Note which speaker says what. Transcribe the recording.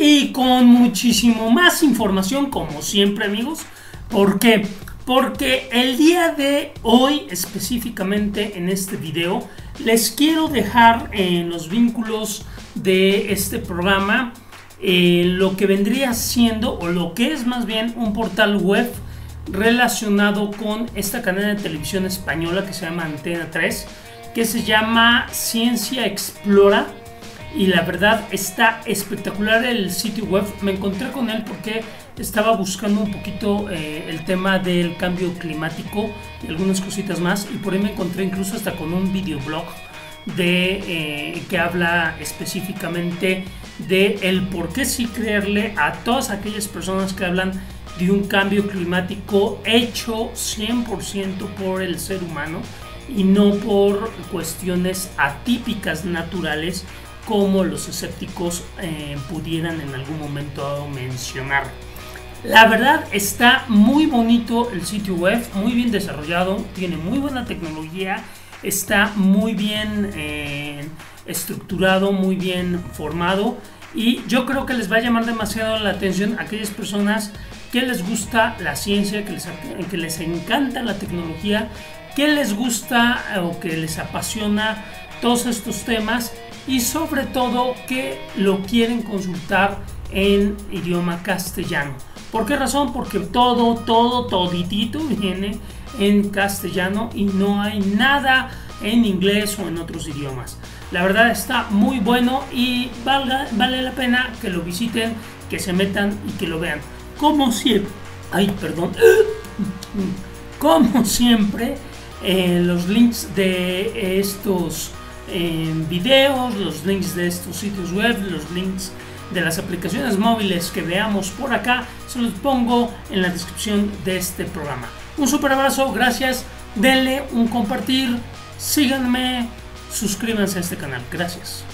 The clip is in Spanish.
Speaker 1: y con muchísimo más información como siempre amigos. ¿Por qué? Porque el día de hoy específicamente en este video les quiero dejar en los vínculos de este programa eh, lo que vendría siendo o lo que es más bien un portal web relacionado con esta cadena de televisión española que se llama Antena 3 que se llama Ciencia Explora y la verdad está espectacular el sitio web. Me encontré con él porque estaba buscando un poquito eh, el tema del cambio climático y algunas cositas más y por ahí me encontré incluso hasta con un videoblog de eh, que habla específicamente de el por qué sí creerle a todas aquellas personas que hablan de un cambio climático hecho 100% por el ser humano y no por cuestiones atípicas naturales como los escépticos eh, pudieran en algún momento mencionar. La verdad está muy bonito el sitio web, muy bien desarrollado, tiene muy buena tecnología, está muy bien eh, estructurado, muy bien formado y yo creo que les va a llamar demasiado la atención a aquellas personas que les gusta la ciencia, que les, que les encanta la tecnología, que les gusta o que les apasiona todos estos temas y sobre todo que lo quieren consultar en idioma castellano. ¿Por qué razón? Porque todo, todo, toditito viene en castellano y no hay nada en inglés o en otros idiomas. La verdad está muy bueno y valga, vale la pena que lo visiten, que se metan y que lo vean. Como siempre, ay, perdón, como siempre, eh, los links de estos en videos, los links de estos sitios web, los links de las aplicaciones móviles que veamos por acá, se los pongo en la descripción de este programa. Un super abrazo, gracias, denle un compartir, síganme, suscríbanse a este canal, gracias.